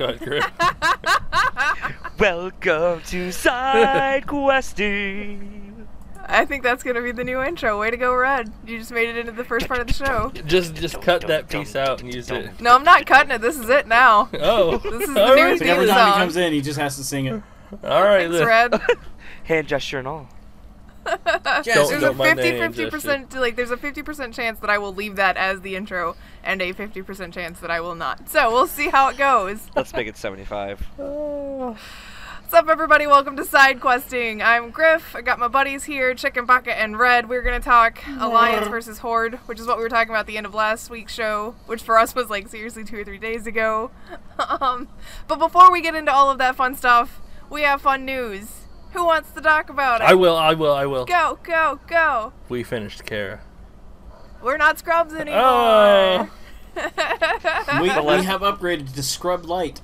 Go ahead, Griff. Welcome to side questing. I think that's gonna be the new intro. Way to go, Red. You just made it into the first part of the show. just just cut that piece out and use it. No, I'm not cutting it. This is it now. Oh, This is the all new right. So every theme time he comes in, he just has to sing it. All right, Thanks, then. Red. Hand gesture and all. Don't- there's a don't mind the 50 hand 50 percent like there's a 50 percent chance that I will leave that as the intro and a 50 percent chance that I will not. So we'll see how it goes. Let's make it 75. What's up, everybody? Welcome to Side Questing. I'm Griff. I got my buddies here, Chicken Bucket and Red. We're gonna talk Alliance versus Horde, which is what we were talking about at the end of last week's show, which for us was like seriously two or three days ago. um, but before we get into all of that fun stuff, we have fun news. Who wants to talk about it? I will. I will. I will. Go, go, go. We finished Kara. We're not scrubs anymore. Oh, We, we have upgraded to Scrub Light.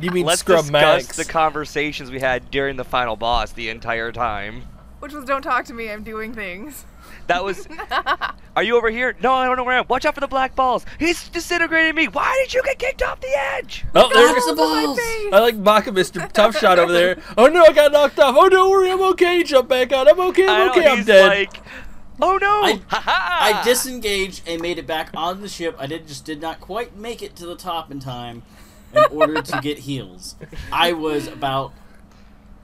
you mean Let's Scrub discuss Max? the conversations we had during the final boss the entire time. Which was don't talk to me, I'm doing things. That was. Are you over here? No, I don't know where I am. Watch out for the black balls. He's disintegrating me. Why did you get kicked off the edge? oh, there's There's the Balls on my balls. face. I like Baka, Mr. Tough Shot over there. Oh no, I got knocked off. Oh, don't worry, I'm okay. Jump back on. I'm okay. I I'm know, okay. I'm he's dead. like, oh no! I- I disengaged and made it back on the ship. I did just did not quite make it to the top in time in order to get heals. I was about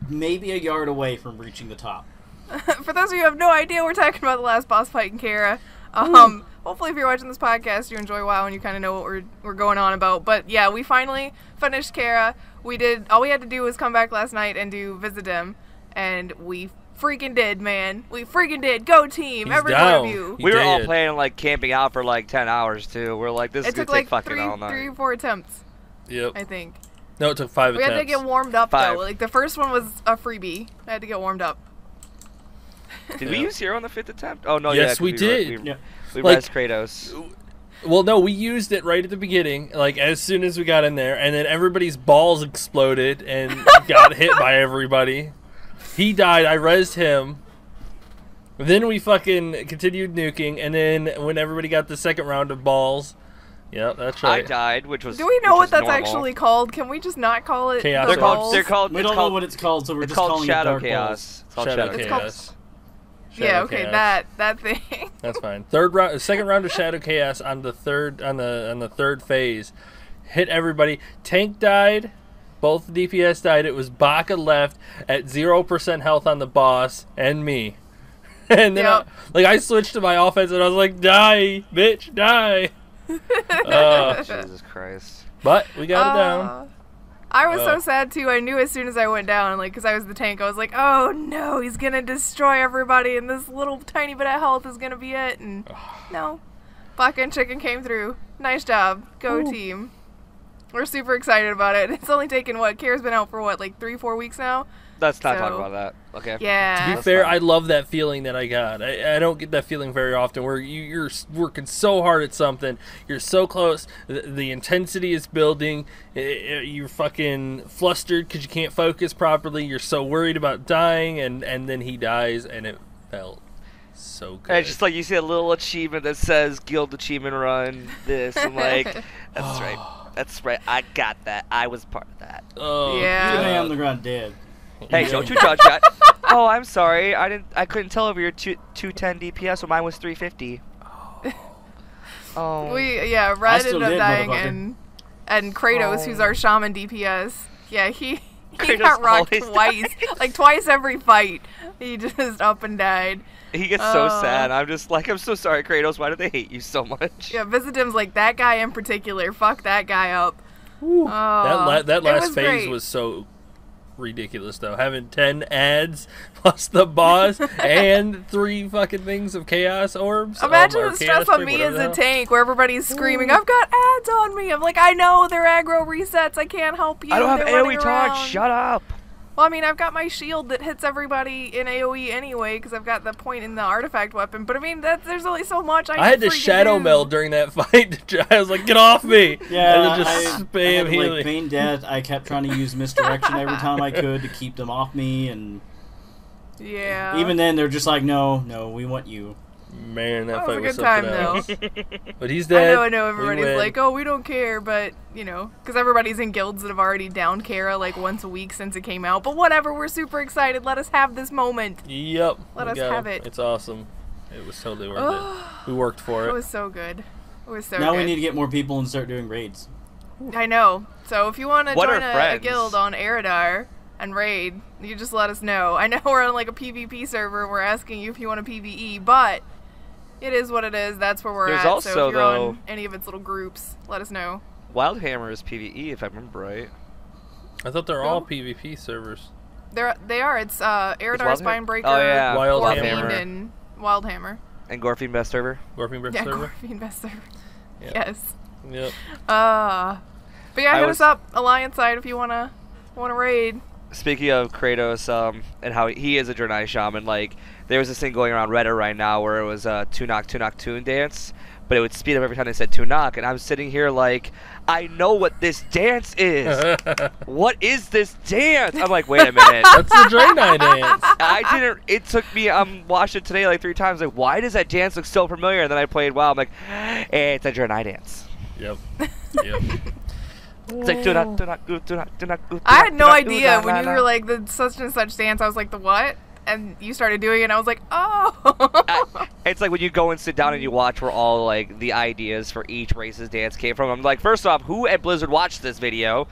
maybe a yard away from reaching the top. For those of you who have no idea, we're talking about the last boss fight in Kara. Um, hopefully, if you're watching this podcast, you enjoy WoW and you kind of know what we're, we're going on about. But yeah, we finally finished Kara. We did all we had to do was come back last night and do Viz'aduum, and we freaking did, man. We freaking did. Go team, He's every down. one of you. He we were all did. planning on like camping out for like 10 hours too. We're like, this is It gonna took take like fucking three, all night. three, four attempts, Yep. I think. No, it took five We had to get warmed up Five. though. Like the first one was a freebie. I had to get warmed up. Did we use hero on the fifth attempt? Oh no, Yes, yeah, 'cause we re- did. We, Yeah. we Like- res Kratos. Well, no, we used it right at the beginning, like as soon as we got in there, and then everybody's balls exploded and got hit by everybody. He died. I rezzed him. Then we fucking continued nuking, and then when everybody got the second round of balls, yeah, that's right. I died, which was. Do we know what that's normal. actually called? Can we just not call it? Chaos the They're called. balls? They're called. We don't called, know what it's called, so we're It's just called calling Shadow it Dark Chaos. Balls. It's called Shadow Shadow, It's called- Chaos. Yeah, okay, Chaos. that that thing. That's fine. Third round, second round of Shadow Chaos on the third on the on the third phase, hit everybody. Tank died, both DPS died. It was Baka left at zero percent health on the boss and me, and then Yep. I, like I switched to my offense and I was like, die, bitch, die. uh, Jesus Christ. but we got it down. I was so sad too. I knew as soon as I went down, like, because I was the tank, I was like, oh no, he's gonna destroy everybody, and this little tiny bit of health is gonna be it. And no, Baka and Chicken came through. Nice job, go team. We're super excited about it. It's only taken what? Kara's been out for what, like three, four weeks now? Let's not talk about that. Okay. Yeah. To be That's fair, fine. I love that feeling that I got. I, I don't get that feeling very often where you, you're working so hard at something, you're so close, the, the intensity is building, i- i- you're fucking flustered because you can't focus properly, you're so worried about dying, and, and then he dies, and it felt so good. And it's just like you see a little achievement that says guild achievement run this. I'm like, that's right. That's right. I got that. I was part of that. oh, Yeah. You lay on the ground dead. Hey, Yeah. don't you judge that. oh, I'm sorry. I didn't. I couldn't tell over your two, 210 DPS when mine was 350. Oh. We yeah, Red ended up dying, and and Kratos, who's Oh. our shaman DPS, yeah, he he Kratos got rocked twice, dies. like twice every fight. He just up and died. he gets so Oh. sad. I'm just like, I'm so sorry, Kratos. Why do they hate you so much? Yeah, Viz'aduum's like that guy in particular. Fuck that guy up. Whew. Oh, that la- uh, that last was phase great. was so ridiculous though. Having ten ads plus the boss and three fucking things of chaos orbs. Imagine um, the stress chaos on me as a hell. tank, where everybody's screaming, "I've got ads on me." I'm like, I know they're aggro resets. I can't help you. I don't have They're AoE running charge. Shut up. Well, I mean, I've got my shield that hits everybody in AOE anyway because I've got the point in the artifact weapon. But I mean, that there's only so much I. I had can to shadow do. meld during that fight. I was like, "Get off me!" Yeah, and then just I, I spam had to, healing. like feign death. I kept trying to use misdirection every time I could to keep them off me, and Yeah. even then they're just like, "No, no, we want you." Man, that, That was fight a was good time, something else. But he's dead. I know, I know. Everybody's like, "Oh, we don't care," but you know, because everybody's in guilds that have already downed Kara like once a week since it came out. But whatever, we're super excited. Let us have this moment. Yep. Let us have him. it. It's awesome. It was totally worth it. We worked for It it. was so good. It was so now good. we need to get more people and start doing raids. I know. So if you want to join a, a guild on Eredar and raid, you just let us know. I know we're on like a PvP server. We're asking you if you want a PvE, but it is what it is. That's where we're There's at. so if you're though- on any of its little groups, let us know. Wildhammer is PVE, if I remember right. I thought they're all PvP servers. They're they are. It's uh Eredar, Wildhammer- Spinebreaker, Oh, yeah. Wild Gorefiend, Hammer. and Wildhammer. And Gorefiend best server. Gorfing Brick Yeah, server. Gorefiend best server. Yeah. Yes. Yep. Uh, but yeah, I hit was- us up Alliance side if you wanna wanna raid. Speaking of Kratos, um, and how he is a Draenei shaman, like there was this thing going around Reddit right now where it was a Tunak Tunak Tun dance, but it would speed up every time they said Tunak, and I'm sitting here like, I know what this dance is. what is this dance? I'm like, wait a minute. That's the Draenei dance. I didn't. It took me. Um, watched it today like three times. Like, why does that dance look so familiar? And then I played WoW. I'm like, it's a Draenei dance. Yep. Yep. It's like Tunok Tunok Goo Tunok Tunok Goo. I had no idea when you were like the such and such dance. I was like the what? And you started doing it, and I was like, oh. I- it's like when you go and sit down and you watch where all like the ideas for each race's dance came from. I'm like, first off, who at Blizzard watched this video?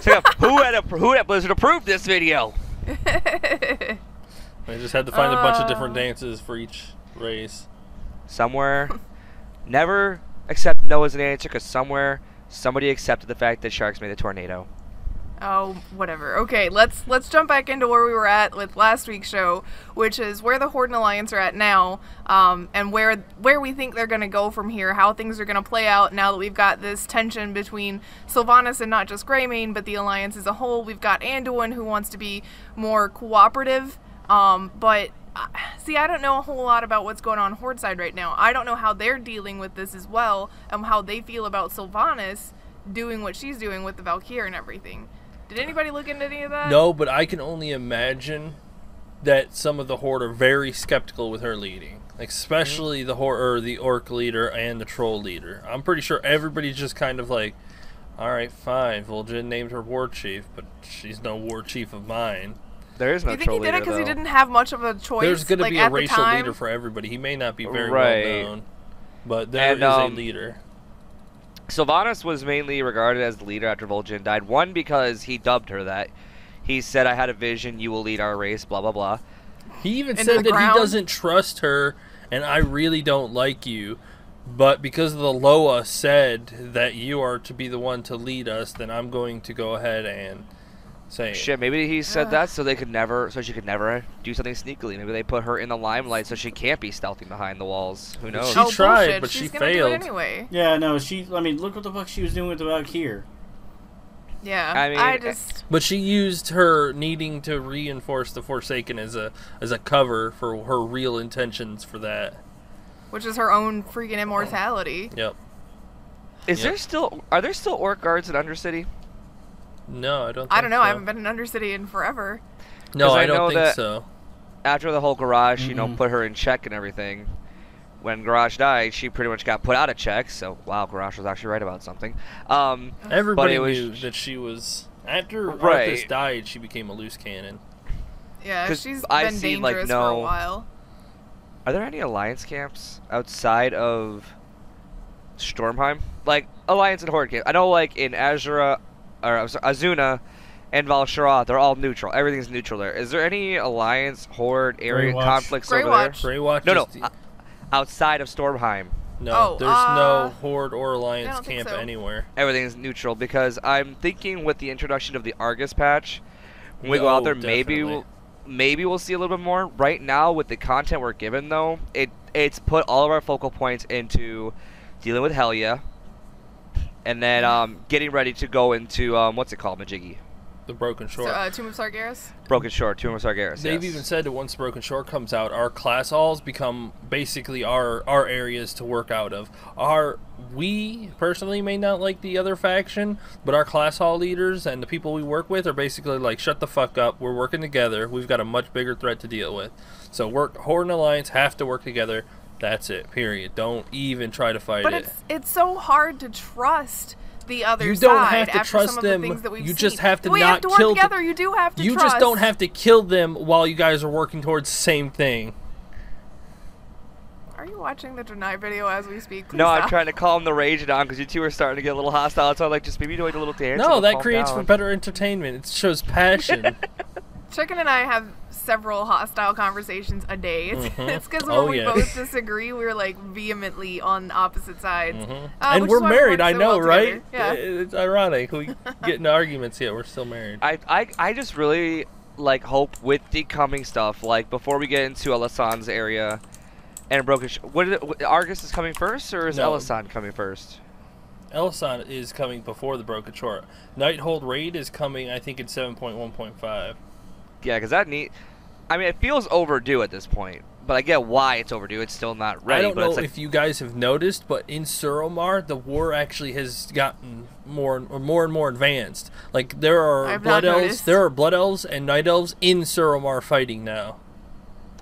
Second who at a, who at Blizzard approved this video? I just had to find a bunch of different Uh. dances for each race. Somewhere, never accept no as an answer because somewhere somebody accepted the fact that sharks made a tornado. Oh, whatever. Okay, let's let's jump back into where we were at with last week's show, which is where the Horde and Alliance are at now, um, and where where we think they're gonna go from here, how things are gonna play out now that we've got this tension between Sylvanas and not just Greymane, but the Alliance as a whole. We've got Anduin who wants to be more cooperative, um, but. See, I don't know a whole lot about what's going on Horde side right now. I don't know how they're dealing with this as well, and how they feel about Sylvanas doing what she's doing with the Valkyrie and everything. Did anybody look into any of that? No, but I can only imagine that some of the horde are very skeptical with her leading, like, especially mm. the horde or the orc leader and the troll leader. I'm pretty sure everybody's just kind of like, "All right, fine. Vol'jin named her war chief, but she's no war chief of mine." There is Do no you think he troll did it because he didn't have much of a choice? There's going to like, be a racial time? leader for everybody. He may not be very Right. well known, but there And, is um, a leader. Sylvanas was mainly regarded as the leader after Vol'jin died. One, because he dubbed her that. He said, I had a vision, you will lead our race, blah, blah, blah. He even into said that ground? he doesn't trust her, and I really don't like you. But because the Loa said that you are to be the one to lead us, then I'm going to go ahead and say it. Shit, maybe he said Ugh. that so they could never, so she could never do something sneakily. Maybe they put her in the limelight so she can't be stealthing behind the walls. Who knows? She oh, tried, bullshit. but She's she gonna Do failed. it anyway. Yeah, no, she. I mean, look what the fuck she was doing with the bug here. Yeah. I mean, I uh, just. But she used her needing to reinforce the Forsaken as a as a cover for her real intentions for that. Which is her own freaking immortality. Yep. Is Yep. there still, are there still orc guards in Undercity? No, I don't. Think I don't know. So. I haven't been in Undercity in forever. No, I, I don't think that- so. After the whole Garrosh, you know, Mhm. put her in check and everything. When Garrosh died, she pretty much got put out of check. So, wow, Garrosh was actually right about something. Um, Everybody was- knew that she was after Right. Arthas died. She became a loose cannon. Yeah, 'Cause she's I've been seen, like, dangerous for a while. Are there any alliance camps outside of Stormheim? Like alliance and horde camp. I know, like in Azura or I'm sorry, Azsuna and Val'sharah, they're all neutral. Everything's neutral there. Is there any alliance horde area Greywatch. conflicts over there? Greywatch. No, no, the- uh, outside of Stormheim, no. Oh, there's uh, no horde or alliance camp so. anywhere. everything's neutral because I'm thinking with the introduction of the Argus patch, when we go out there, maybe we'll maybe we'll see a little bit more. Right now, with the content we're given, though, it it's put all of our focal points into dealing with Helya, and then um, getting ready to go into um, what's it called, Majiggy, The Broken So, Shore. uh, Tomb of Sargeras? Broken Shore, Tomb of Sargeras. They've yes. even said that once Broken Shore comes out, our class halls become basically our our areas to work out of. Our we personally may not like the other faction, but our class hall leaders and the people we work with are basically like, shut the fuck up. We're working together. We've got a much bigger threat to deal with. So work Horde and Alliance have to work together. That's it. Period. Don't even try to fight But it. it's it's so hard to trust the other You side don't have to trust them. the things that we've You seen. just have to we not have to work kill the- together. You do have to you trust. just don't have to kill them while you guys are working towards the same thing. Are you watching the Deny video as we speak? Please No, I'm trying to calm the rage down because you two are starting to get a little hostile. So I'm like, just maybe doing a little dance. No, that calm creates for better entertainment. It shows passion. Chicken and I have several hostile conversations a day. It's it's because when Oh, we yeah. both disagree, we're like vehemently on opposite sides. Mhm. Uh, and we're is we married, I so know, well right? Yeah. It's ironic. We get into arguments yet we're still married. I, I, I just really like hope with the coming stuff. Like before we get into Elisande's area and Broken. Sh- what is it, what- Argus is coming first, or is No. Elisande coming first? Elisande is coming before the Broken Shore. Nighthold Raid is coming, I think, in 7.1.5. Yeah, because that neat. I mean, it feels overdue at this point, but I get why it's overdue. It's still not ready. I don't but know it's like, if you guys have noticed, but in Suramar, the war actually has gotten more and more and more advanced. Like there are I've blood elves, noticed. there are blood elves and night elves in Suramar fighting now.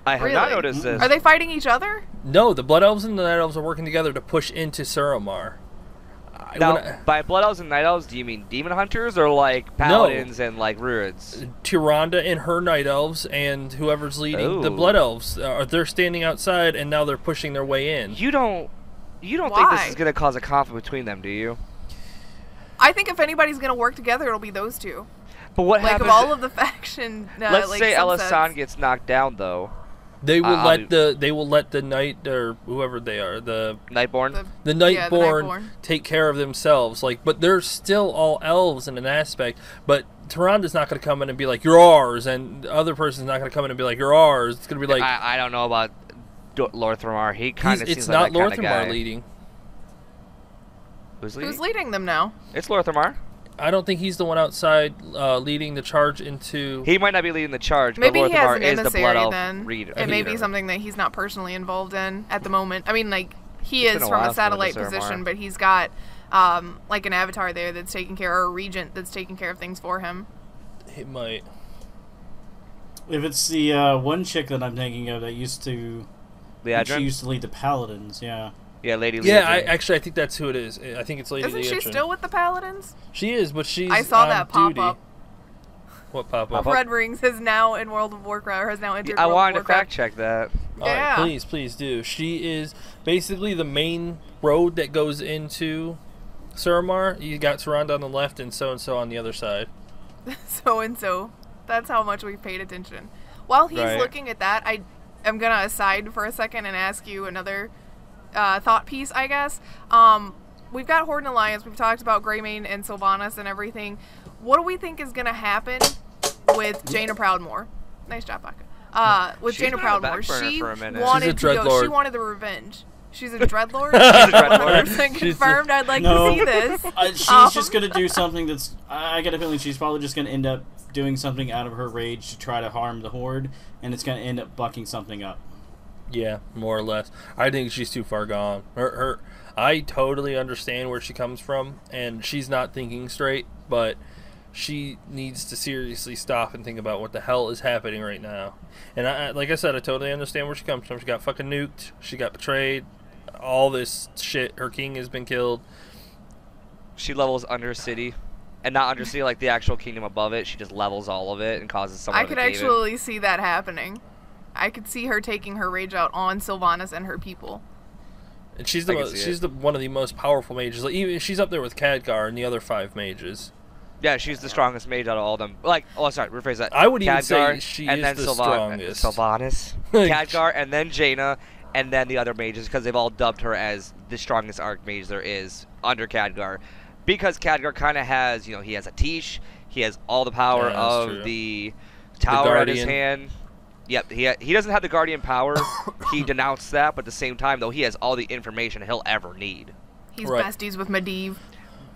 I have not noticed this. Are they fighting each other? No, the blood elves and the night elves are working together to push into Suramar. I- now, I- by blood elves and night elves, do you mean demon hunters or like paladins and like druids? Tyrande and her night elves and whoever's leading the blood elves are they're standing outside and now they're pushing their way in. You don't. You don't think this is gonna cause a conflict between them, do you? I think if anybody's gonna work together, it'll be those two. But what Like happens? of all of the faction, uh, let's like say subsets. Elisande gets knocked down though. They uh, will I'll let be- the they will let the knight or whoever they are the Nightborn. The- the Yeah, the Nightborn Nightborn. take care of themselves. Like, but they're still all elves in an aspect. But Tyrande's not going to come in and be like, "You're ours," and the other person's not going to come in and be like, "You're ours." It's going to be like, I, I don't know about D- Lor'themar. He kind of it's seems not like that kind of Lor'themar leading. Who's leading? Who's leading them now? It's Lor'themar. I don't think he's the one outside uh, leading the charge into. He might not be leading the charge, Maybe but he has Lor'themar an is the blood emissary elf then. reader. It may be something that he's not personally involved in at the moment. I mean, like he It's is a from a since I've been to satellite position, but he's got um, like an avatar there that's taking care, or a regent that's taking care of things for him. He might. If it's the uh, one chick that I'm thinking of that used to, The she used to lead the paladins. Yeah. Yeah, Lady Yeah, I, actually, I think that's who it is. I think it's Lady Isn't she still with the paladins? She is, but she's. I saw on that pop duty. up. What pop up? Pop? Red Rings is now in World of Warcraft. Or has now entered I World wanted of to fact check that. All right, Yeah. please, please do. She is basically the main road that goes into Suramar. You got Tyrande on the left and so and so on the other side. so and so. That's how much we've paid attention. While he's Right. looking at that, I am gonna aside for a second and ask you another uh, thought piece, I guess. Um, we've got Horde and Alliance. We've talked about Greymane and Sylvanas and everything. What do we think is gonna happen with Jaina Proudmoore? Nice job, Baka. Uh, with She's Jaina been on the Proudmoore, she for a minute. wanted to go. She wanted the revenge. She's a dreadlord. She's a dreadlord. 100% She's a- confirmed. I'd like No. to see this. Uh, she's Um, just gonna do something that's. I I get a feeling she's probably just gonna end up doing something out of her rage to try to harm the horde, and it's gonna end up bucking something up. Yeah, more or less. I think she's too far gone. Her, her, I totally understand where she comes from, and she's not thinking straight. But she needs to seriously stop and think about what the hell is happening right now. And I, I- like I said, I totally understand where she comes from. She got fucking nuked. She got betrayed. All this shit. Her king has been killed. She levels under city And not Undercity like the actual kingdom above it. She just levels all of it and causes someone I to could cave in. actually see that happening. I could see her taking her rage out on Sylvanas and her people. And she's the most, she's it. the one of the most powerful mages. Like even she's up there with Khadgar and the other five mages. Yeah, she's the strongest mage out of all of them. Like, oh, sorry, rephrase that. I would even say Khadgar, she and is then the Sylvan- strongest. Sylvanas, Khadgar, and then Jaina, and then the other mages because they've all dubbed her as the strongest archmage there is under Khadgar. Because Khadgar kind of has, you know, he has a Tish, he has all the power Yeah, of true. the tower at his hand. Yep, he ha- he doesn't have the guardian power. he denounced that, but at the same time, though, he has all the information he'll ever need. He's Right. besties with Medivh.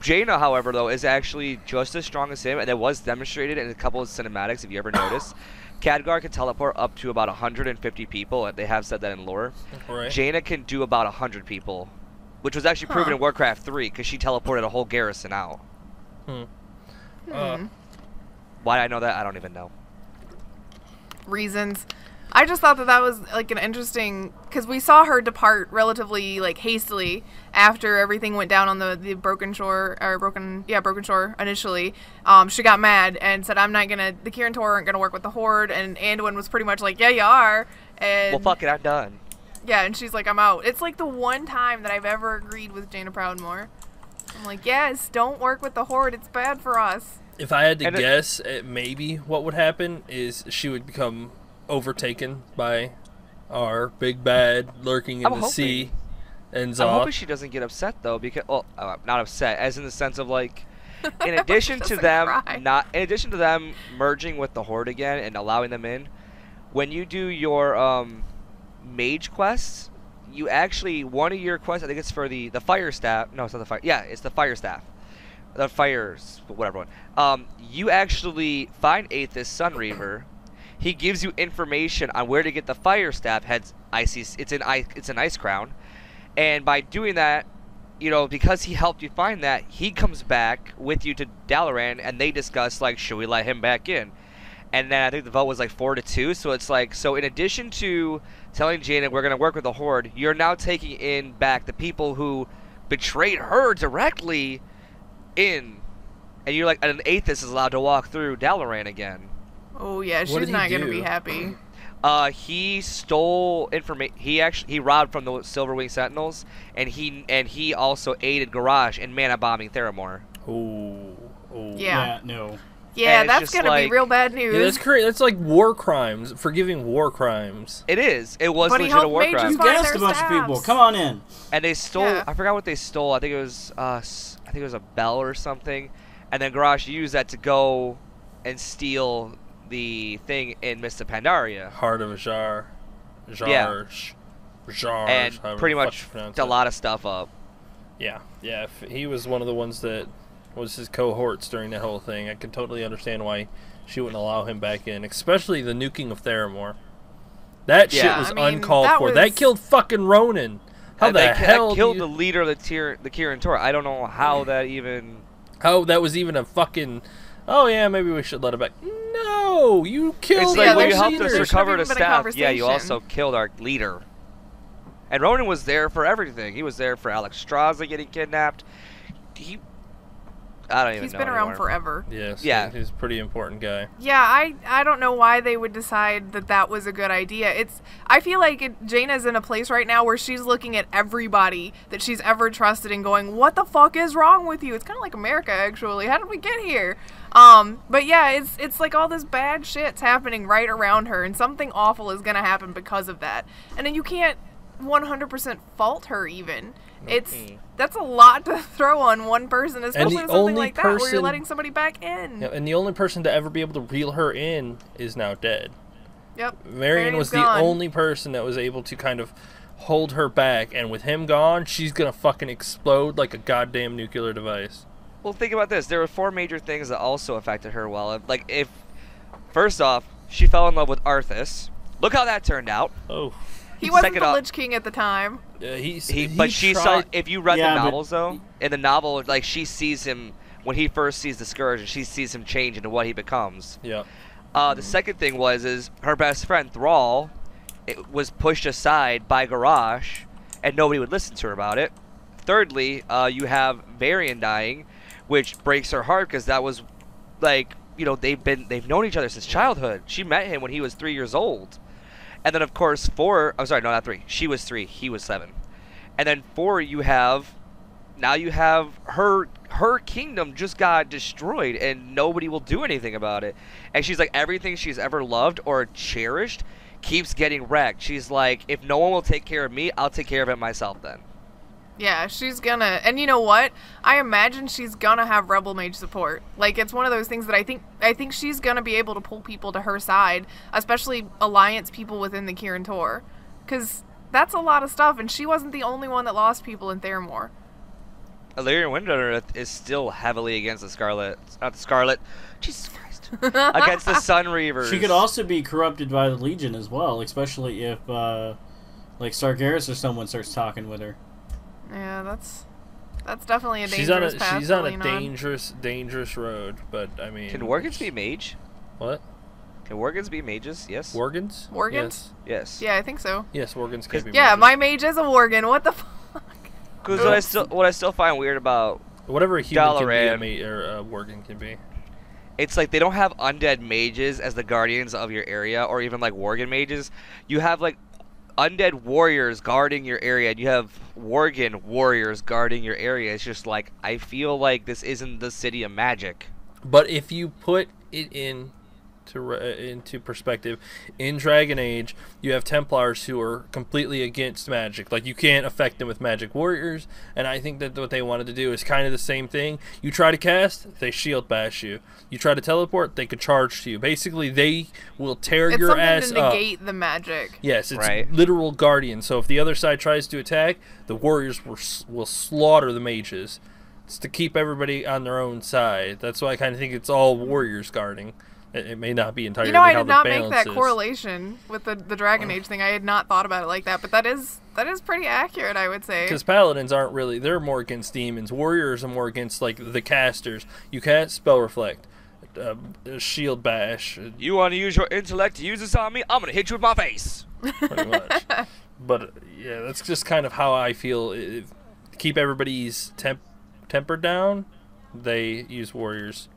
Jaina, however, though, is actually just as strong as him, and it was demonstrated in a couple of cinematics. If you ever noticed, Khadgar can teleport up to about 150 people, and they have said that in lore. Right. Jaina can do about 100 people, which was actually proven Huh. in Warcraft 3 because she teleported a whole garrison out. Hmm. Hmm. Uh, Why I know that, I don't even know. Reasons. I just thought that that was like an interesting because we saw her depart relatively like hastily after everything went down on the the broken shore or broken yeah broken shore initially. Um, she got mad and said, "I'm not gonna the Kirin Tor aren't gonna work with the Horde." And Anduin was pretty much like, "Yeah, you are." And Well, fuck it, I'm done. yeah, and she's like, "I'm out." It's like the one time that I've ever agreed with Jaina Proudmoore. I'm like, "Yes, don't work with the Horde. It's bad for us." If I had to And guess, it, maybe what would happen is she would become overtaken by our big bad lurking in I'm the hoping. sea, and I'm hoping she doesn't get upset though, because well, uh, not upset, as in the sense of like, in addition to them cry. not, in addition to them merging with the horde again and allowing them in, when you do your um, mage quests, you actually one of your quests, I think it's for the the fire staff. No, it's not the fire. Yeah, it's the fire staff. The fires, whatever one. Um, you actually find Aethas Sunreaver. He gives you information on where to get the fire staff. Heads icy. It's an ice. It's an ice crown. And by doing that, you know, because he helped you find that, he comes back with you to Dalaran, and they discuss like, should we let him back in? And then I think the vote was like four to two. So it's like, so in addition to telling Jaina we're gonna work with the Horde, you're now taking in back the people who betrayed her directly in, and you're like, an Aethas is allowed to walk through Dalaran again. Oh yeah, she's did he not gonna be happy. Uh, he stole information. He actually he robbed from the Silverwing Sentinels, and he and he also aided Garrosh in mana bombing Theramore. Ooh, ooh. Yeah. no. Yeah, it's that's gonna like- be real bad news. Yeah, that's crazy. That's like war crimes, forgiving war crimes. It is. It was But he a helped war mages crime. You find gassed a bunch of people. Come on in. And they stole. Yeah. I forgot what they stole. I think it was uh, s- I think it was a bell or something. And then Garrosh used that to go and steal the thing in Mist of Pandaria. Heart of a jar, jar, Yeah. sh- jar, and pretty much you pronounce fucked a it. lot of stuff up. Yeah, yeah. He was one of the ones that was his cohorts during that whole thing. I can totally understand why she wouldn't allow him back in, especially the nuking of Theramore. That shit was I mean, uncalled that for. was- That killed fucking Rhonin. How And the that, hell that killed you- the leader of the tier, the Kirin Tor. I don't know how mm. that even. How that was even a fucking. Oh yeah, maybe we should let it back. No, you killed. It's like when there you helped there us recover the staff. Yeah, you also killed our leader. And Rhonin was there for everything. He was there for Alexstrasza getting kidnapped. He, I don't even He's know been around anymore. forever. Yes. Yeah. He's a pretty important guy. Yeah, I I don't know why they would decide that that was a good idea. It's I feel like it, Jaina's in a place right now where she's looking at everybody that she's ever trusted and going, "What the fuck is wrong with you?" It's kind of like America actually. How did we get here? Um, but yeah, it's it's like all this bad shit's happening right around her and something awful is going to happen because of that. And then you can't 100% fault her even. It's that's a lot to throw on one person, especially the something only like that where you're letting somebody back in. Yeah, and the only person to ever be able to reel her in is now dead. Yep. Marion Marion's was the only person that was able to kind of hold her back, and with him gone, she's gonna fucking explode like a goddamn nuclear device. Well, think about this. There were four major things that also affected her. Well, like if first off, she fell in love with Arthas. Look how that turned out. Oh, He wasn't Second the up- Lich King at the time. uh, he's He, he but she saw. If you read Yeah, the but- novels, though, in the novel, like she sees him when he first sees the scourge, and she sees him change into what he becomes. Yeah, Uh, the second thing was is her best friend Thrall it was pushed aside by Garrosh, and nobody would listen to her about it. Thirdly, uh, you have Varian dying, which breaks her heart because that was like you know they've been they've known each other since childhood. She met him when he was three years old, and then of course four. I'm sorry, no, not three. She was three. He was seven, and then four. You have now you have her her kingdom just got destroyed and nobody will do anything about it and she's like everything she's ever loved or cherished keeps getting wrecked she's like if no one will take care of me i'll take care of it myself then Yeah, she's gonna. And you know what? I imagine she's gonna have Rebel Mage support. Like it's one of those things that I think I think she's gonna be able to pull people to her side, especially alliance people within the Kirin Tor, because that's a lot of stuff. And she wasn't the only one that lost people in Theramore. Illyrian Windrunner is still heavily against the Scarlet, not the Scarlet, Jesus Christ, against the Sun Reavers. She could also be corrupted by the Legion as well, especially if, uh, like, Sargeras or someone starts talking with her. Yeah, that's that's definitely a she's on a path. she's on a lean dangerous dangerous road. But I mean, Can Workins be mage? What? Can Worgens be mages? Yes. Worgens? Worgens? yes. Yeah, I think so. Yes, yes Worgens can be. Yeah, mages. my mage is a Worgen. What the fuck? Because what I still what I still find weird about Whatever a human Dalaran. can be, a ma- or a Worgen can be. it's like they don't have undead mages as the guardians of your area, or even like Worgen mages. You have like undead warriors guarding your area, and you have Worgen warriors guarding your area. It's just like I feel like this isn't the city of magic. But if you put it in to re- uh, into perspective, in Dragon Age, you have Templars who are completely against magic. Like you can't affect them with magic warriors, and I think that what they wanted to do is kind of the same thing. You try to cast, they shield bash you. You try to teleport, they could charge to you. Basically, they will tear It's your something ass to up. negate the magic. Yes, it's Right. literal guardian. So if the other side tries to attack, the warriors will, will slaughter the mages. It's to keep everybody on their own side. That's why I kind of think it's all warriors guarding. It, it may not be entirely You know, I did not make balance that is. correlation with the, the Dragon Age thing. I had not thought about it like that, but that is that is pretty accurate, I would say. Because paladins aren't really, they're more against demons. Warriors are more against, like, the casters. You can't spell reflect, uh, shield bash, You want to use your intellect to use this on me? I'm gonna hit you with my face. pretty much. but, uh, yeah, that's just kind of how I feel. If, to keep everybody's temp- temper down, they use warriors.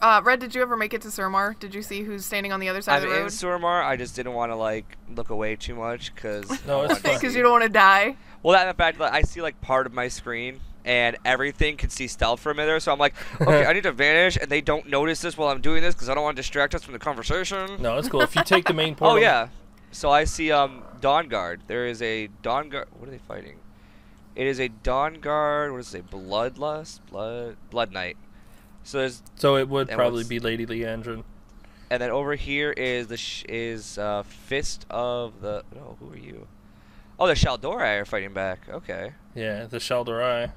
Uh, Red, did you ever make it to Suramar? Did you see who's standing on the other side I'm of the road? in road? Suramar. I just didn't want to like look away too much because No. Because you don't want to die. Well, that and the fact that I see like part of my screen and everything can see stealth from there, so I'm like, okay, I need to vanish, and they don't notice this while I'm doing this because I don't want to distract us from the conversation. No, it's cool. If you take the main portal. Oh yeah. So I see um Dawn Guard. There is a Dawn Guard. What are they fighting? It is a Dawn Guard. What does it say? Bloodlust, Blood, Blood Knight. So there's, So it would probably be Lady Liadrin. and then over here is the sh- is uh, Fist of the. No, who are you? Oh, the Shal'dorei are fighting back. Okay. Yeah, the Shal'dorei.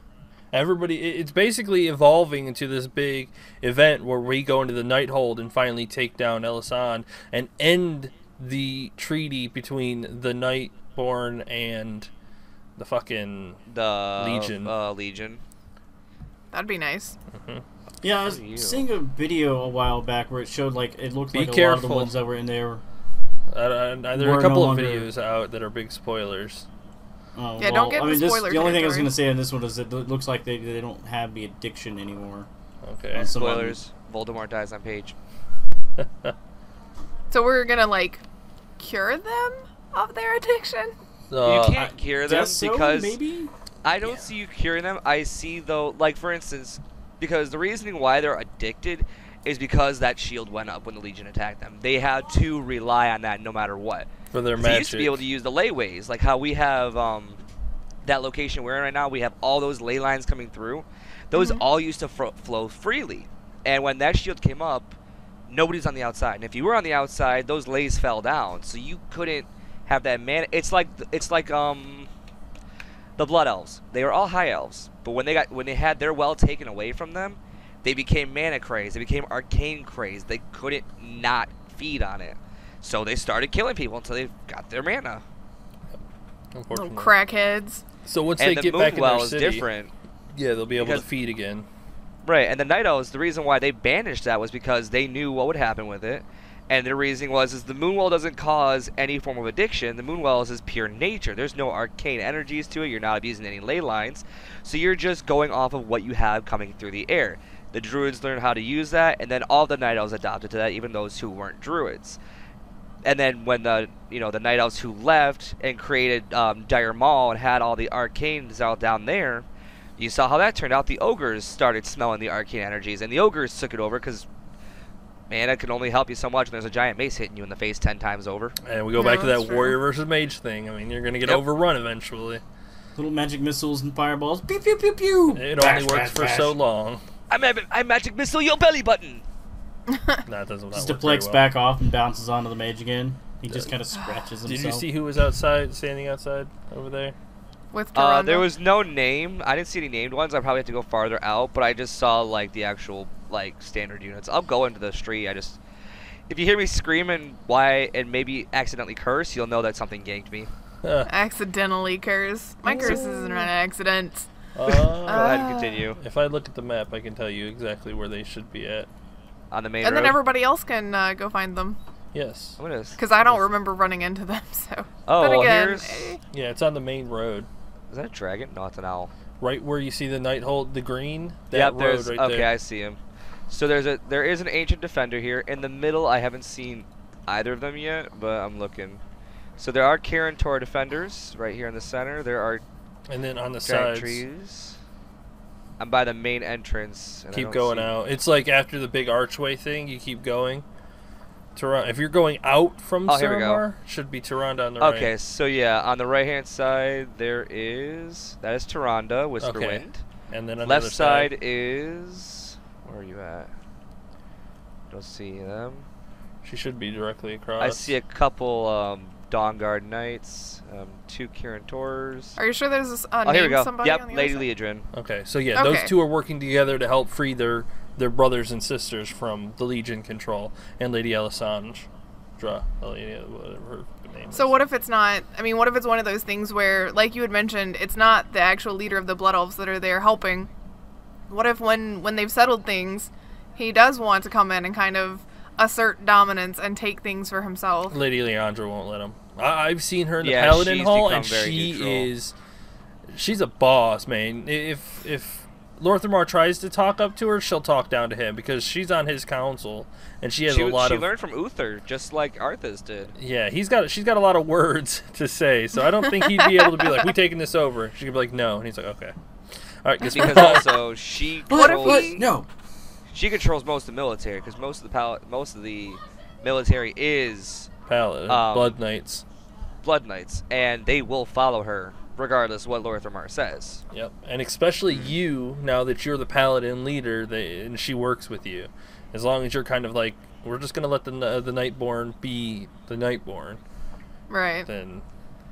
Everybody, it's basically evolving into this big event where we go into the Nighthold and finally take down Elisande and end the treaty between the Nightborn and the fucking. The Legion. Uh, Legion. That'd be nice. Yeah, I was What are you? seeing a video a while back where it showed like it looked Be like a lot of the ones that were in there. Uh, uh, there are a couple no of longer- videos out that are big spoilers. Oh, Yeah, don't get I mean, the this, spoiler the only thing I was gonna say on this one is that it looks like they they don't have the addiction anymore. Okay. on some of. Spoilers. Voldemort dies on page. So we're gonna like cure them of their addiction. Uh, you can't cure them Guess so, because maybe. I don't Yeah. see you curing them. I see though, like for instance, because the reasoning why they're addicted is because that shield went up when the Legion attacked them. They had to rely on that no matter what. for their magic. They used to be able to use the layways, like how we have um, that location we're in right now. We have all those ley lines coming through. Those Mhm. all used to fro- flow freely, and when that shield came up, nobody's on the outside. And if you were on the outside, those lays fell down, so you couldn't have that man. It's like it's like um, the blood elves. They were all high elves, but when they got when they had their well taken away from them, they became mana crazed. They became arcane crazed. They couldn't not feed on it. So they started killing people until they got their mana. Little unfortunately. crackheads. So once and they the get back in Moonwell their is different. yeah, they'll be able because- to feed again. Right, and the Night Elves, the reason why they banished that was because they knew what would happen with it. And the reasoning was is the Moonwell doesn't cause any form of addiction. The Moonwell is pure nature. There's no arcane energies to it. You're not abusing any ley lines. So you're just going off of what you have coming through the air. The druids learned how to use that, and then all the Night Elves adopted to that, even those who weren't druids. And then when the you know the Night Elves who left and created um, Dire Maul and had all the arcanes out down there, you saw how that turned out. The ogres started smelling the arcane energies, and the ogres took it over because, man, it can only help you so much when there's a giant mace hitting you in the face ten times over. And we go No, back to that true. warrior versus mage thing. I mean, you're gonna get Yep. overrun eventually. Little magic missiles and fireballs. Pew pew pew pew. It Bash, only works bash, for bash. so long. I'm ma- I magic missile your belly button. No, it doesn't. Just work very deflects well. back off and bounces onto the mage again. He just kind of scratches himself. Did himself. you see who was outside, standing outside over there? With Uh, there was no name. I didn't see any named ones. I probably have to go farther out, but I just saw like the actual like standard units. I'll go into the street. I just if you hear me screaming why and maybe accidentally curse, you'll know that something ganked me. Huh. accidentally curse. My curse isn't an accident. Uh, Go ahead and continue. if I look at the map, I can tell you exactly where they should be at. on the main and road. then everybody else can uh, go find them. Yes. What is? Because I don't remember running into them. So. Oh, but well, again, here's- eh, Yeah, it's on the main road, Is that a dragon? No, it's an owl. right where you see the night hold the green. That yep, road there's. right okay, there. I see him. So there's a there is an ancient defender here in the middle. I haven't seen either of them yet, but I'm looking. So there are Kirin Tor defenders right here in the center. There are And then on the sides, trees. I'm by the main entrance. And keep going out. It's like after the big archway thing, you keep going. Tyrant. If you're going out from Oh, go. Should be Tyrande on the right. Okay, so yeah, on the right hand side there is that is Tyrande, Whisperwind. Okay. And then on Left the other side is where are you at? Don't see them. she should be directly across. I see a couple um, Dawnguard Knights, um, two Kirin Tors. are you sure there's this, uh, oh, here we go. somebody Yep, on the Lady other? Liadrin. Okay, so yeah, Okay. those two are working together to help free their their brothers and sisters from the Legion control and Lady Elisandra, Lady, whatever her name So is. what if it's not? I mean, what if it's one of those things where, like you had mentioned, it's not the actual leader of the Blood Elves that are there helping. What if when when they've settled things, he does want to come in and kind of assert dominance and take things for himself? Lady Liadrin won't let him. I, I've seen her in the Yeah, Paladin Hall, and she neutral. is she's a boss, man. If if Lor'themar tries to talk up to her, she'll talk down to him because she's on his council, and she has She, a lot of she learned from Uther, just like Arthas did. Yeah, he's got she's got a lot of words to say, so I don't think he'd be able to be like, "We taking this over." She could be like, "No," and he's like, "Okay." All right, guess Because also she What if controls, he- No. she controls most of the military because most of the pal- most of the military is Paladin, Um, Blood Knights. Blood Knights, and they will follow her regardless what Lor'themar says. Yep, and especially you now that you're the Paladin leader, they, and she works with you. As long as you're kind of like, we're just gonna let the uh, the Nightborn be the Nightborn, Right. then.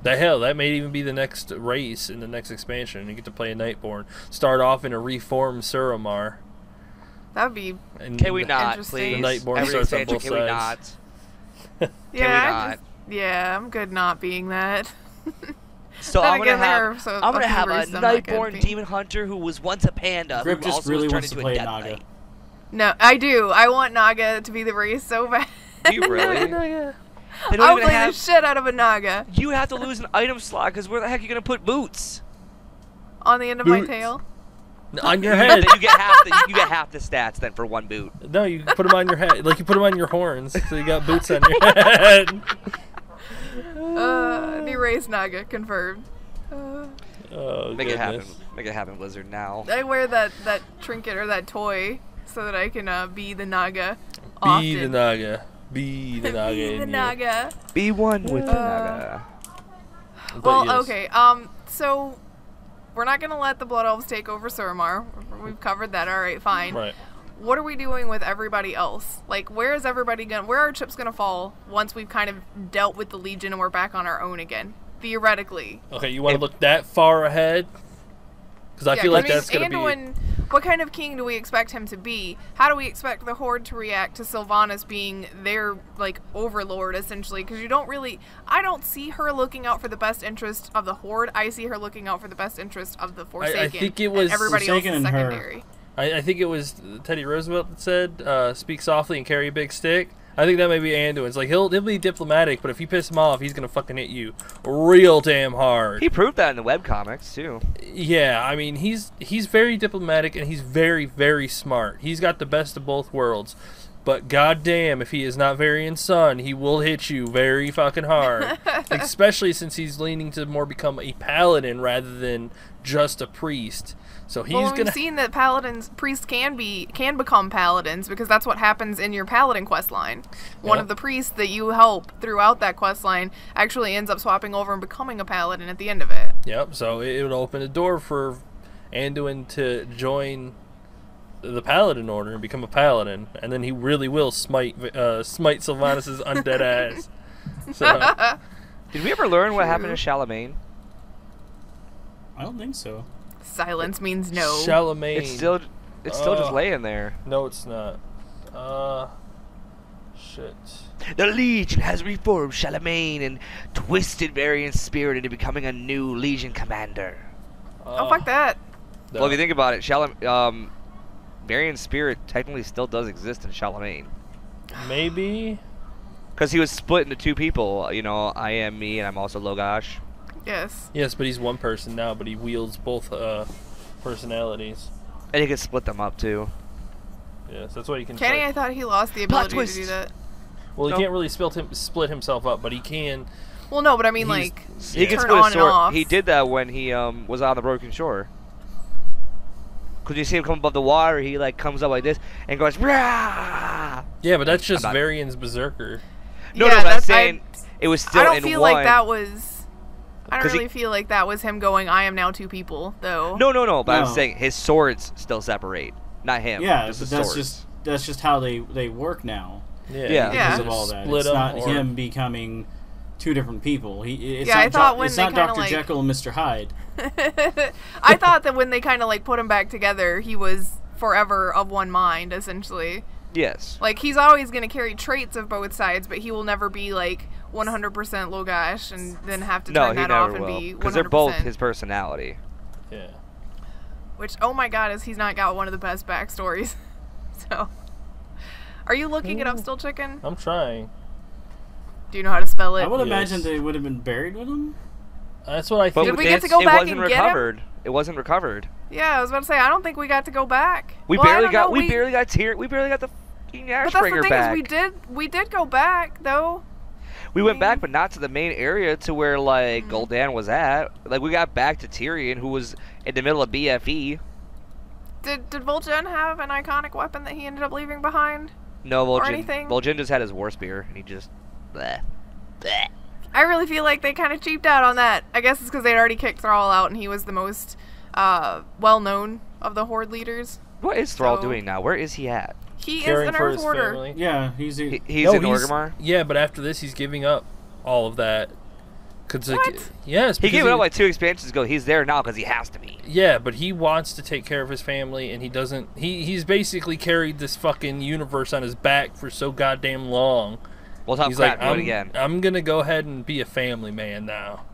The hell, that may even be the next race in the next expansion. You get to play a Nightborn. Start off in a reformed Suramar. That would be. And Can we the- not, Interesting. please? The Nightborn Every starts on both can we sides. not? Yeah. we not? just- yeah, I'm good not being that. So I'm gonna have so- I'm a gonna have a races I'm not gonna Nightborn demon hunter who was once a panda Grip who just also really was turned into a a death Naga. knight. No, I do. I want Naga to be the race so bad. Do you really? yeah. They I'll don't even play have. the shit out of a Naga You have to lose an item slot because where the heck are you gonna put boots? on the end of my tail. On your head. you get half the you get half the stats then for one boot. No, you put them on your head. Like you put them on your horns, so you got boots on your head. Uh, new race Naga confirmed. Uh, Oh, Make it happen. Make it happen, Blizzard now. I wear that that trinket or that toy so that I can uh, be the Naga. Be often. the Naga. Be the Naga. be the in you. Naga. Be one with the Uh, Naga. But Well, yes. okay. Um, so we're not gonna let the Blood Elves take over Suramar. We've covered that. All right, fine. Right. What are we doing with everybody else? Like, where is everybody gonna? Where are chips gonna fall once we've kind of dealt with the Legion and we're back on our own again? Theoretically. Okay, you want to look that far ahead? Because I Yeah, feel 'cause like that's gonna be. Anduin, what kind of king do we expect him to be? How do we expect the Horde to react to Sylvanas being their like overlord essentially? Because you don't really, I don't see her looking out for the best interest of the Horde. I see her looking out for the best interest of the Forsaken. i think it and was everybody Forsaken else is secondary. I, I think it was Teddy Roosevelt that said, uh, "Speak softly and carry a big stick." I think that may be Anduin's. Like he'll he'll be diplomatic, but if you piss him off, he's gonna fucking hit you real damn hard. He proved that in the webcomics too. Yeah, I mean he's he's very diplomatic and he's very very smart. He's got the best of both worlds. But goddamn, if he is not Varian son, he will hit you very fucking hard. Especially since he's leaning to more become a paladin rather than just a priest. So he's well, gonna. we've seen that paladins, priests can be can become paladins because that's what happens in your paladin quest line. One Yeah. of the priests that you help throughout that quest line actually ends up swapping over and becoming a paladin at the end of it. Yep. So it, it would open a door for Anduin to join the Paladin Order and become a paladin, and then he really will smite uh, smite Sylvanas' undead ass. So Did we ever learn what happened to True. Shalamayne? I don't think so. Silence means no. Shalamayne. It's still it's still just Uh. laying there. no, it's not. Uh, shit. The Legion has reformed Shalamayne and twisted Varian's spirit into becoming a new Legion commander. oh fuck that. no. Well, if you think about it, Shalamayne, um, Varian spirit technically still does exist in Shalamayne. Maybe. Because he was split into two people. You know, I am me, and I'm also Lo'Gosh. Yes. Yes, but he's one person now, but he wields both uh, personalities. And he can split them up too. Yes, that's why you can. Kenny, I thought he lost the ability to do that. well, he No. can't really split him, split himself up, but he can. Well, no, but I mean, like, He Yeah. can turn split on and sword. off. He did that when he um was on the broken shore. Cause you see him come above the water, he like comes up like this and goes Rah! Yeah, but that's just not- Varian's berserker. No, Yeah, no, but I'm that's- I- saying it was still I don't feel one. like that was. I don't 'Cause he- really feel like that was him going. I am now two people, though. No, no, no. But No. I'm saying his swords still separate, not him. Yeah, just but that's just that's just how they they work now Yeah, Yeah. you Yeah. because of all that. Split it's not or- him becoming two different people. He it's Yeah, not I thought Jo- when it's not Doctor like- Jekyll and Mister Hyde. I thought that when they kind of like put him back together, he was forever of one mind, essentially. yes. Like he's always going to carry traits of both sides, but he will never be like 100% Lo'Gosh and then have to No, turn he that off never and will. be 100%. Because they're both his personality. Yeah. Which, oh my god, is he's not got one of the best backstories. so, are you looking it up Ooh. still, chicken? I'm trying. Do you know how to spell it? I would Yes. imagine they would have been buried with him. That's what I But think. Did we get to go it back wasn't and get him? It wasn't recovered. Yeah, I was about to say I don't think we got to go back. We Well, barely got. know, We, barely got tier. We barely got the fucking But that's the Ashbringer thing back. is we did we did go back though. We went back, Mm. but not to the main area to where like Mm. Gul'dan was at. Like we got back to Tirion, who was in the middle of E. BFE. Did did Vol'jin have an iconic weapon that he ended up leaving behind? No, Or Vol'jin. anything? Vol'jin just had his war spear, and he just. Bleh. Bleh. I really feel like they kind of cheaped out on that. I guess it's because they'd already kicked Thrall out, and he was the most uh, well known of the Horde leaders. What is Thrall So- doing now? Where is he at? He caring is an for Earth his Hoarder. family. Yeah, he's a, He, he's No, in Orgrimmar. Yeah, but after this, he's giving up all of that. Cause like, What? yes, He because gave it up like two expansions ago. He's there now because he has to be. Yeah, but he wants to take care of his family, and he doesn't. He he's basically carried this fucking universe on his back for so goddamn long. We'll talk he's crap. like, do it I'm, again. I'm gonna go ahead and be a family man now.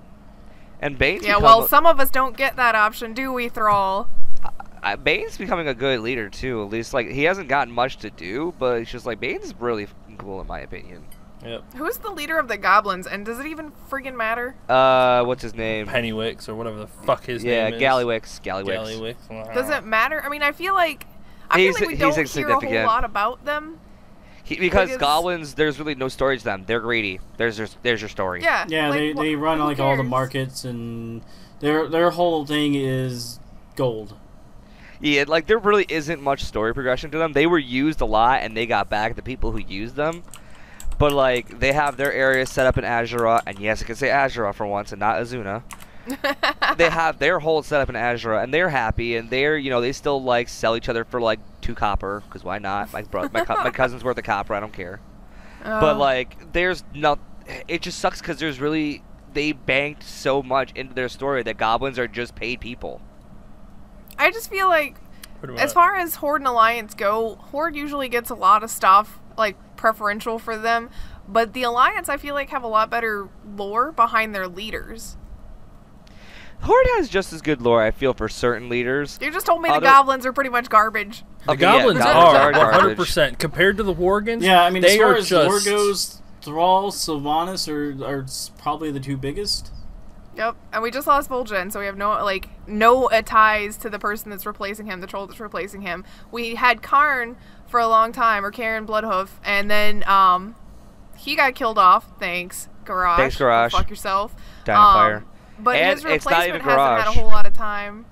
And Bane's Yeah, well, a- some of us don't get that option, do we, Thrall? uh, Bane's becoming a good leader too. At least like he hasn't gotten much to do, but it's just like Bane's really fucking cool in my opinion. Yep, Who's the leader of the goblins, and does it even friggin' matter? Uh, what's his name? Pennywix or whatever the fuck his yeah, name is. Gallywix. Gallywix. Gallywix. Does it matter? I mean, I feel like I He's- feel like we don't hear a whole lot about them. He, because Because- goblins, there's really no story to them. They're greedy. There's your, there's your story. Yeah. yeah. like, they wh- they run who like all the markets and their their whole thing is gold. Yeah, like there really isn't much story progression to them. They were used a lot, and they got back the people who used them. But like they have their area set up in Azura, and yes, I can say Azura for once, and not Azuna. they have their whole setup in Azure, and they're happy, and they're you know they still like sell each other for like two copper, because why not? My bro- my, co- my cousin's worth a copper, I don't care. But Oh. like, there's not. It just sucks because there's really they banked so much into their story that goblins are just paid people. I just feel like as far as Horde and Alliance go, Horde usually gets a lot of stuff like preferential for them, but the Alliance I feel like have a lot better lore behind their leaders. Horde has just as good lore, I feel, for certain leaders. You just told me Other- the goblins are pretty much garbage. the Okay, yeah, goblins goblins are are garbage. 100 percent compared to the Worgens. Yeah, I mean, they as far are as just lore goes, Thrall, Sylvanas are are probably the two biggest. Yep, and we just lost Vol'jin, so we have no like no uh, ties to the person that's replacing him, the troll that's replacing him. We had Cairne for a long time, or Cairne Bloodhoof, and then um, he got killed off. Thanks, Garrosh. Thanks, Garrosh. Go fuck yourself. Dynafire. Um, but And his it's not even replacement hasn't had a whole lot of time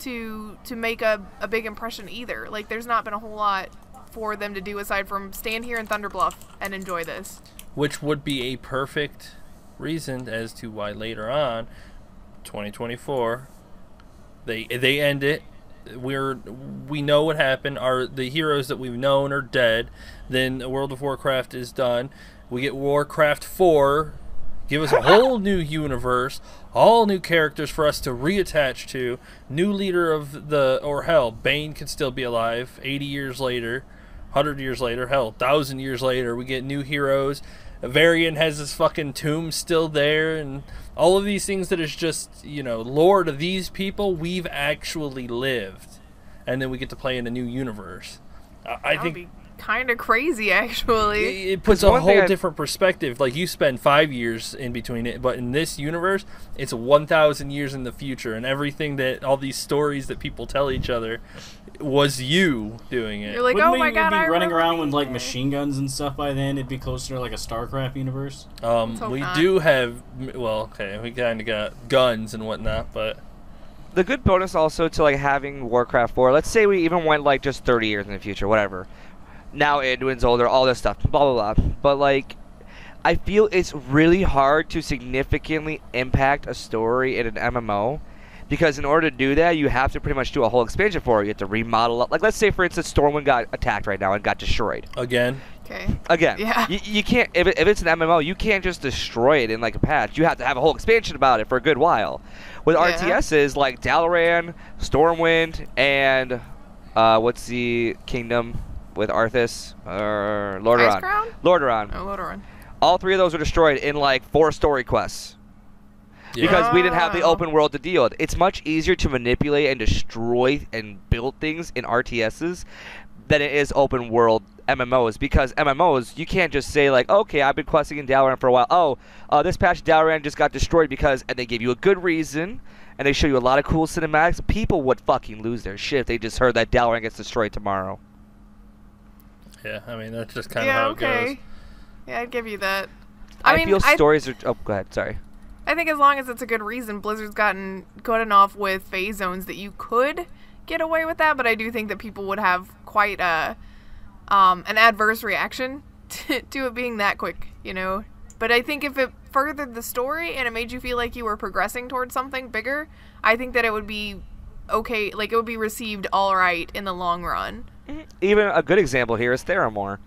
to to make a, a big impression either. Like, there's not been a whole lot for them to do aside from stand here in Thunder Bluff and enjoy this. which would be a perfect reason as to why later on 2024 they they end it. We're we know what happened. Our the heroes that we've known are dead. Then the world of warcraft is done. We get warcraft 4 give us a whole new universe all new characters for us to reattach to. New leader of the or hell bane can still be alive 80 years later 100 years later hell 1000 years later we get new heroes. Varian has his fucking tomb still there and all of these things that is just you know lore to these people we've actually lived. And then we get to play in a new universe. I, I think kind of crazy, actually. it, it puts a one thing whole I- different perspective. Like you spend five years in between it, but in this universe, it's one thousand years in the future, and everything that all these stories that people tell each other was you doing it. You're like, Wouldn't oh my god, be I running around with like machine guns and stuff by then? It'd be closer to like a StarCraft universe. Um, we not. do have, well, okay, we kind of got guns and whatnot, but the good bonus also to like having Warcraft 4. Let's say we even went like just 30 years in the future, whatever. Now Anduin's older, all this stuff, blah blah blah. But like, I feel it's really hard to significantly impact a story in an MMO. Because in order to do that, you have to pretty much do a whole expansion for it. You have to remodel it. Like, let's say, for instance, Stormwind got attacked right now and got destroyed. again, Okay. Again, Yeah. you, you can't if, it, if it's an MMO, you can't just destroy it in like a patch. You have to have a whole expansion about it for a good while. With Yeah. RTSs like Dalaran, Stormwind, and uh, what's the kingdom with Arthas or Lordaeron? Icecrown? Lordaeron. Oh, Lordaeron. All three of those were destroyed in like four story quests yeah. because we didn't have the Oh. open world to deal with. It's much easier to manipulate and destroy and build things in RTSs than it is open world MMOs because MMOs you can't just say like okay I've been questing in Dalaran for a while oh uh, this patch Dalaran just got destroyed because and they give you a good reason and they show you a lot of cool cinematics people would fucking lose their shit if they just heard that Dalaran gets destroyed tomorrow yeah, I mean that's just kind of Yeah, how it okay. goes. Yeah, I'd give you that. I, I, mean, feel I, stories are oh go ahead sorry I think as long as it's a good reason, Blizzard's gotten good enough with phase zones that you could get away with that. But I do think that people would have quite a um, an adverse reaction to, to it being that quick, you know. But I think if it furthered the story and it made you feel like you were progressing towards something bigger, I think that it would be okay. Like it would be received all right in the long run. even a good example here is Theramore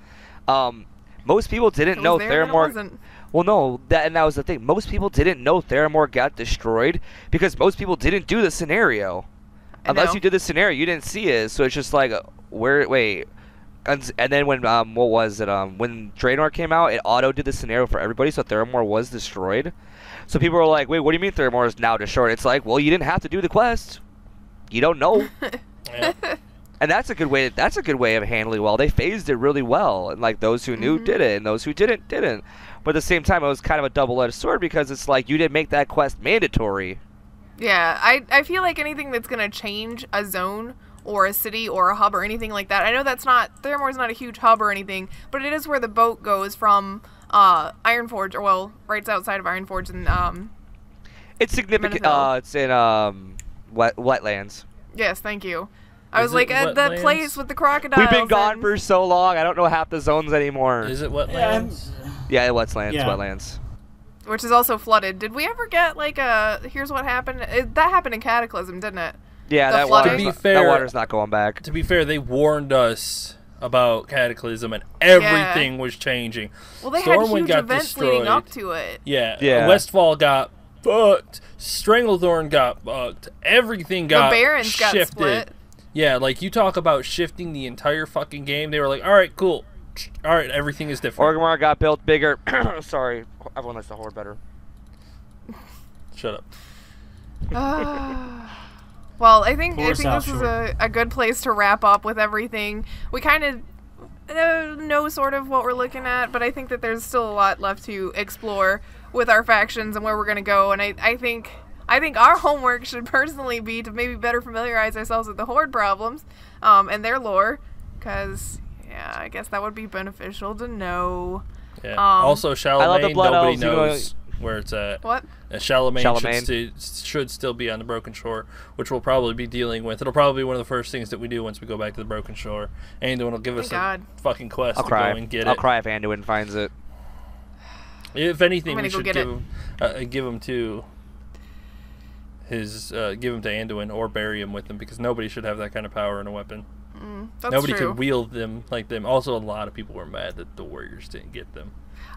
um, most people didn't know there, Theramore wasn't. Well, no, that and that was the thing. Most people didn't know Theramore got destroyed because most people didn't do the scenario. I Unless know. you did the scenario, you didn't see it. So it's just like, uh, where? Wait, and, and then when um, what was it? Um, when Draenor came out, it auto did the scenario for everybody, so Theramore was destroyed. So people were like, wait, what do you mean Theramore is now destroyed? It's like, well, you didn't have to do the quest. You don't know. Yeah. And that's a good way. That's a good way of handling well. They phased it really well, and like those who knew Mhm. did it, and those who didn't didn't. But at the same time, it was kind of a double-edged sword because it's like you didn't make that quest mandatory. Yeah, I I feel like anything that's gonna change a zone or a city or a hub or anything like that. I know that's not Theramore's not a huge hub or anything, but it is where the boat goes from uh Ironforge or well, right outside of Ironforge and um It's significant. Uh, it's in um, wet wetlands. yes, thank you. I Is was like at the wetlands? place with the crocodiles. We've been gone and- for so long. I don't know half the zones anymore. Is it wetlands? yeah, wetlands, Yeah. wetlands. which is also flooded. Did we ever get like a here's what happened? It, that happened in Cataclysm, didn't it? Yeah, The that flooding? water's To be not, fair- that water's not going back. To be fair, they warned us about Cataclysm, and everything was changing. Well, they Stormwind had huge got events leading destroyed. up to it. Yeah, Yeah. Westfall got fucked. Stranglethorn got fucked. Everything got the Barrens got split. Yeah, like you talk about shifting the entire fucking game. They were like, "All right, cool. All right, everything is different." Orgrimmar got built bigger. Sorry, everyone likes the horde better. Shut up. well, I think I think South this is a, a good place to wrap up with everything. We kind of uh, know sort of what we're looking at, but I think that there's still a lot left to explore with our factions and where we're gonna go. And I, I think I think our homework should personally be to maybe better familiarize ourselves with the horde problems um, and their lore, because yeah, I guess that would be beneficial to know. Yeah. Um, also, love the Shalamayne. Blood Nobody Elves, you know- knows where it's at. What? Uh, Shalamayne, Shalamayne. Should, sti- should still be on the Broken Shore, which we'll probably be dealing with. It'll probably be one of the first things that we do once we go back to the Broken Shore. And will give us God. a fucking quest I'll to cry. go and get it. I'll it. cry if Anduin finds it. If anything, we gonna go should give it. him, uh, uh, give him to his, uh, give him to Anduin or bury him with him because nobody should have that kind of power in a weapon. That's nobody true. could wield them like them. Also, a lot of people were mad that the Warriors didn't get them.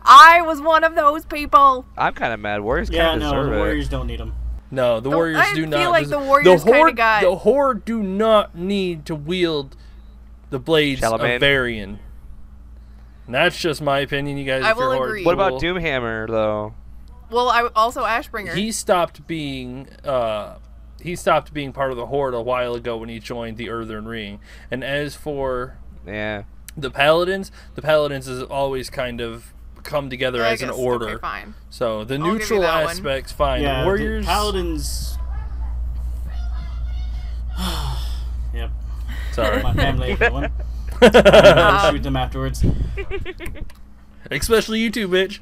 I was one of those people. I'm kind of mad. Warriors Yeah, kind of no, deserve the it. Warriors don't need them. No, the The- Warriors I do feel not. like the Warriors kinda horde, got- the Horde do not need to wield the blades Shalamayne. of Varian. And that's just my opinion. You guys, I will Horde agree. What about Doomhammer though? Well, I also Ashbringer. He stopped being uh, he stopped being part of the horde a while ago when he joined the Earthen Ring. And as for Yeah. the Paladins, the Paladins has always kind of come together I as an guess- order. Okay, fine. So the I'll give you neutral that one. aspects, fine. yeah, the Warriors, The paladins. yep. sorry, My family, everyone. I'm gonna shoot them afterwards. especially you two, bitch.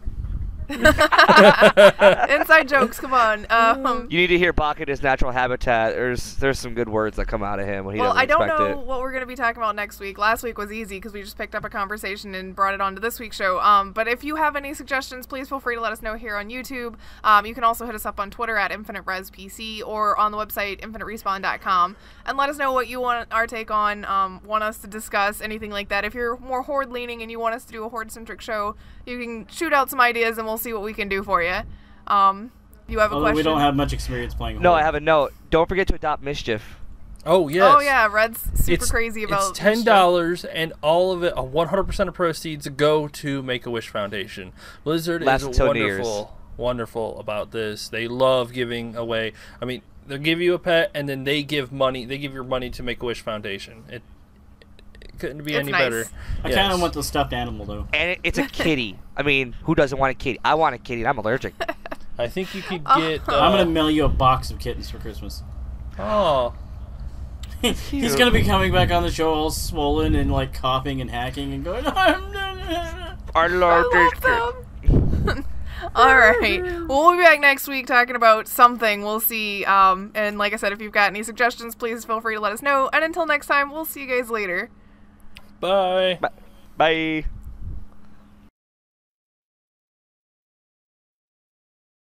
Inside jokes, come on. Um, You need to hear Bach in his natural habitat. There's there's some good words that come out of him when he well, doesn't I don't know it. what we're going to be talking about next week. Last week was easy because we just picked up a conversation and brought it onto this week's show. Um, but if you have any suggestions, please feel free to let us know here on YouTube. Um, you can also hit us up on Twitter at InfiniteResPC or on the website InfiniteRespawn.com and let us know what you want our take on, um, want us to discuss, anything like that. If you're more horde leaning and you want us to do a horde centric show, you can shoot out some ideas and we'll see what we can do for you. Um, you have a Although question? we don't have much experience playing. No, I have a note. Don't forget to adopt mischief. Oh yes. Oh yeah, Red's super it's, crazy about It's ten dollars, and all of it, a one hundred percent of proceeds go to Make a Wish Foundation. Blizzard Lasts is until New Year's. wonderful, wonderful about this. They love giving away. I mean, they'll give you a pet, and then they give money. They give your money to Make a Wish Foundation. It, it couldn't be It's any nice. better. I Yes. kind of want the stuffed animal though. And it, it's a kitty. I mean, who doesn't want a kitty? I want a kitty. I'm allergic. I think you could Oh. get. Uh, I'm gonna mail you a box of kittens for Christmas. Oh, He's gonna be coming back on the show all swollen and like coughing and hacking and going. I'm Our Lord I love them. All right. Well, we'll be back next week talking about something. We'll see. Um, and like I said, if you've got any suggestions, please feel free to let us know. And until next time, we'll see you guys later. Bye. Bye.